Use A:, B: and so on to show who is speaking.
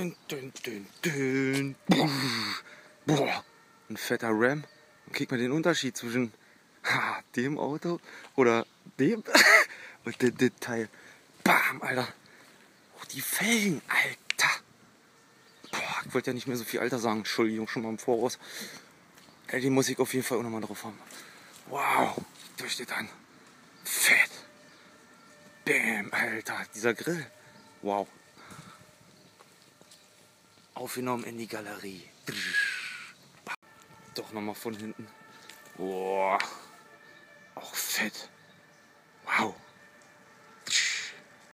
A: Dün, dün, dün. Boah, ein fetter Ram. Und kriegt man den Unterschied zwischen ha, dem Auto oder dem und dem, dem Teil. Bam, Alter. Oh, die Felgen, Alter. Boah, ich wollte ja nicht mehr so viel Alter sagen. Entschuldigung, schon mal im Voraus. Ey, die muss ich auf jeden Fall auch nochmal drauf haben. Wow, durch steht an. Fett. Bam, Alter, dieser Grill. Wow. Aufgenommen in die Galerie. Doch nochmal von hinten. Boah. Auch fett.